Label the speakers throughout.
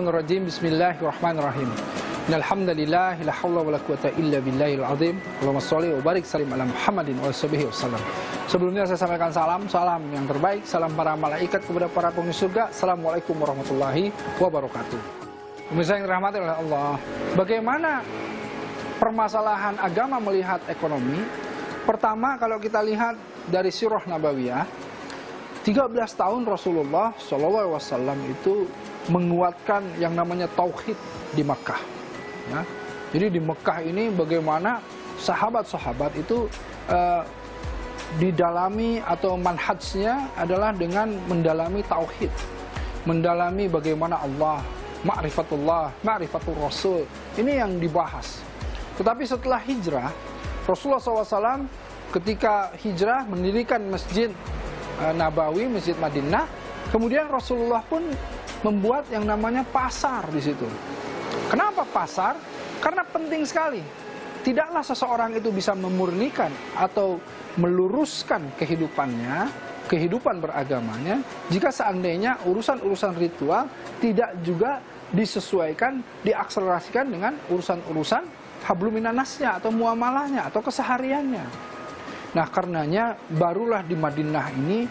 Speaker 1: Bismillahirrahmanirrahim. Bismillahirrahmanirrahim. Alhamdulillah la haula wala quwata illa billahil azim. Allahumma shalli wa barik salim ala Muhammadin wa sahbihi wasallam. Sebelumnya saya sampaikan salam, salam yang terbaik, salam para malaikat kepada para penghuni surga. Assalamualaikum warahmatullahi wabarakatuh. Pemirsa yang dirahmati oleh Allah, bagaimana permasalahan agama melihat ekonomi? Pertama kalau kita lihat dari sirah nabawiyah, 13 tahun Rasulullah SAW itu menguatkan yang namanya tauhid di Mekah. Ya. Jadi di Mekah ini bagaimana sahabat-sahabat itu uh, didalami atau manhajnya adalah dengan mendalami tauhid, mendalami bagaimana Allah, ma'rifatullah, ma'rifatul Rasul. Ini yang dibahas. Tetapi setelah hijrah, Rasulullah SAW ketika hijrah mendirikan masjid Eh, Nabawi, Masjid Madinah. Kemudian Rasulullah pun membuat yang namanya pasar di situ. Kenapa pasar? Karena penting sekali. Tidaklah seseorang itu bisa memurnikan atau meluruskan kehidupannya, kehidupan beragamanya, jika seandainya urusan-urusan ritual tidak juga disesuaikan, diakselerasikan dengan urusan-urusan habluminanasnya atau muamalahnya atau kesehariannya. Nah karenanya barulah di Madinah ini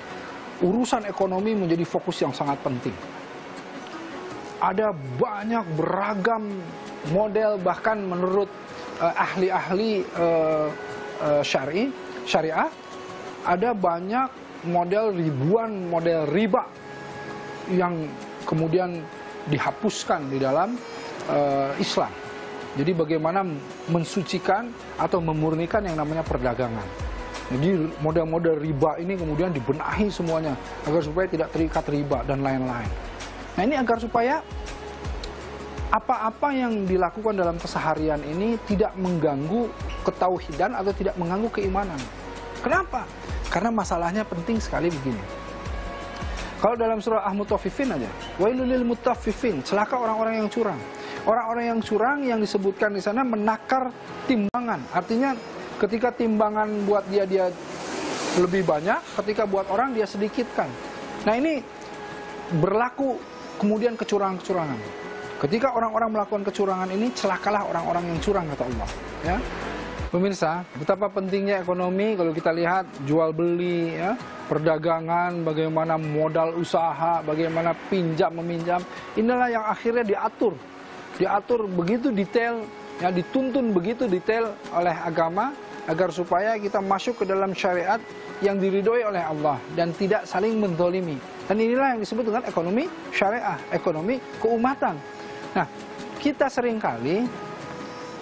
Speaker 1: urusan ekonomi menjadi fokus yang sangat penting. Ada banyak beragam model bahkan menurut uh, ahli-ahli uh, uh, syari syariah ada banyak model ribuan model riba yang kemudian dihapuskan di dalam uh, Islam. Jadi bagaimana mensucikan atau memurnikan yang namanya perdagangan. Jadi model-model riba ini kemudian dibenahi semuanya agar supaya tidak terikat riba dan lain-lain. Nah ini agar supaya apa-apa yang dilakukan dalam keseharian ini tidak mengganggu ketauhidan atau tidak mengganggu keimanan. Kenapa? Karena masalahnya penting sekali begini. Kalau dalam surah Ahmutafifin aja, wailulil mutafifin, celaka orang-orang yang curang. Orang-orang yang curang yang disebutkan di sana menakar timbangan. Artinya Ketika timbangan buat dia dia lebih banyak, ketika buat orang dia sedikitkan. Nah ini berlaku kemudian kecurangan-kecurangan. Ketika orang-orang melakukan kecurangan ini, celakalah orang-orang yang curang kata Allah. Ya. Pemirsa, betapa pentingnya ekonomi kalau kita lihat jual beli, ya, perdagangan, bagaimana modal usaha, bagaimana pinjam meminjam, inilah yang akhirnya diatur, diatur begitu detail, ya dituntun begitu detail oleh agama agar supaya kita masuk ke dalam syariat yang diridhoi oleh Allah dan tidak saling mendolimi. Dan inilah yang disebut dengan ekonomi syariah, ekonomi keumatan. Nah, kita sering kali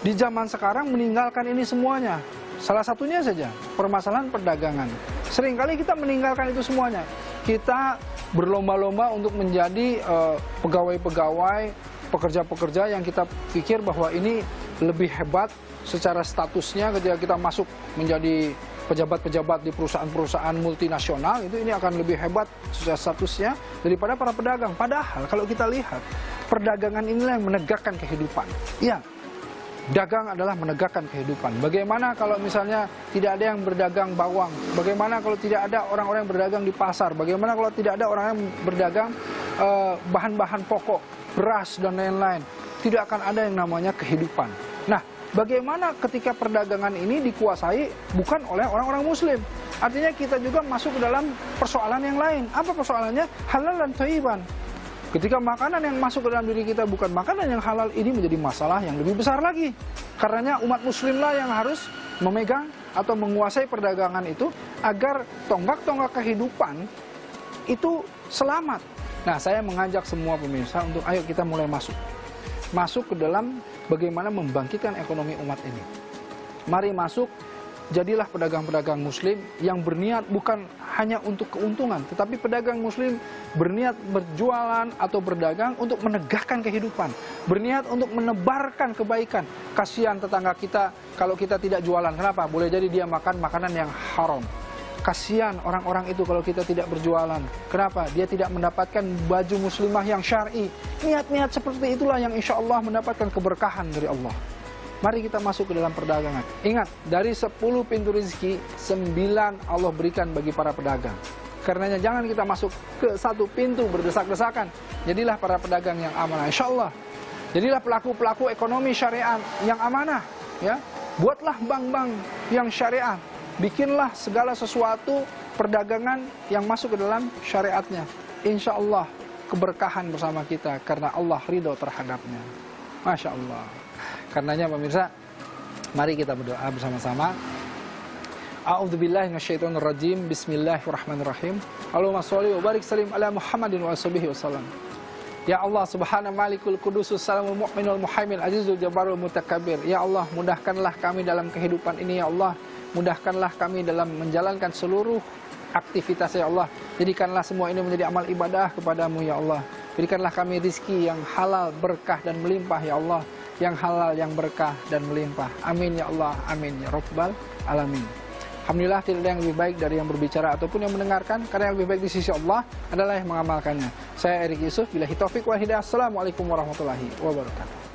Speaker 1: di zaman sekarang meninggalkan ini semuanya. Salah satunya saja permasalahan perdagangan. Seringkali kita meninggalkan itu semuanya. Kita berlomba-lomba untuk menjadi eh, pegawai-pegawai, uh, pekerja-pekerja yang kita pikir bahwa ini lebih hebat secara statusnya ketika kita masuk menjadi pejabat-pejabat di perusahaan-perusahaan multinasional itu ini akan lebih hebat secara statusnya daripada para pedagang. Padahal kalau kita lihat perdagangan inilah yang menegakkan kehidupan. Iya, dagang adalah menegakkan kehidupan. Bagaimana kalau misalnya tidak ada yang berdagang bawang? Bagaimana kalau tidak ada orang-orang yang berdagang di pasar? Bagaimana kalau tidak ada orang yang berdagang eh, bahan-bahan uh, pokok, beras dan lain-lain? Tidak akan ada yang namanya kehidupan. Nah, Bagaimana ketika perdagangan ini dikuasai bukan oleh orang-orang muslim? Artinya kita juga masuk ke dalam persoalan yang lain. Apa persoalannya? Halal dan thayyiban. Ketika makanan yang masuk ke dalam diri kita bukan makanan yang halal, ini menjadi masalah yang lebih besar lagi. Karenanya umat muslimlah yang harus memegang atau menguasai perdagangan itu agar tonggak-tonggak kehidupan itu selamat. Nah, saya mengajak semua pemirsa untuk ayo kita mulai masuk. Masuk ke dalam bagaimana membangkitkan ekonomi umat ini. Mari masuk, jadilah pedagang-pedagang muslim yang berniat bukan hanya untuk keuntungan, tetapi pedagang muslim berniat berjualan atau berdagang untuk menegakkan kehidupan, berniat untuk menebarkan kebaikan. Kasihan tetangga kita kalau kita tidak jualan, kenapa? Boleh jadi dia makan makanan yang haram. Kasihan orang-orang itu kalau kita tidak berjualan. Kenapa? Dia tidak mendapatkan baju muslimah yang syar'i. Niat-niat seperti itulah yang insya Allah mendapatkan keberkahan dari Allah. Mari kita masuk ke dalam perdagangan. Ingat, dari 10 pintu rezeki, 9 Allah berikan bagi para pedagang. Karenanya jangan kita masuk ke satu pintu berdesak-desakan. Jadilah para pedagang yang amanah. Insya Allah. Jadilah pelaku-pelaku ekonomi syariat yang amanah. Ya, buatlah bank-bank yang syariat. Bikinlah segala sesuatu perdagangan yang masuk ke dalam syariatnya. Insya Allah keberkahan bersama kita karena Allah ridho terhadapnya. Masya Allah. Karenanya pemirsa, mari kita berdoa bersama-sama. A'udzubillahi minasyaitonirrajim. Bismillahirrahmanirrahim. Allahumma sholli wa barik salim ala Muhammadin wa sahbihi wasallam. Ya Allah subhana malikul kudusus salamul mu'minul muhaimin azizul jabarul mutakabbir. Ya Allah mudahkanlah kami dalam kehidupan ini ya Allah. Mudahkanlah kami dalam menjalankan seluruh aktivitas ya Allah. Jadikanlah semua ini menjadi amal ibadah kepadamu ya Allah. Berikanlah kami rizki yang halal, berkah dan melimpah ya Allah. Yang halal, yang berkah dan melimpah. Amin ya Allah. Amin ya Rabbal Alamin. Alhamdulillah tidak ada yang lebih baik dari yang berbicara ataupun yang mendengarkan karena yang lebih baik di sisi Allah adalah yang mengamalkannya. Saya Erik Yusuf, bila hitofik wal hidayah. Assalamualaikum warahmatullahi wabarakatuh.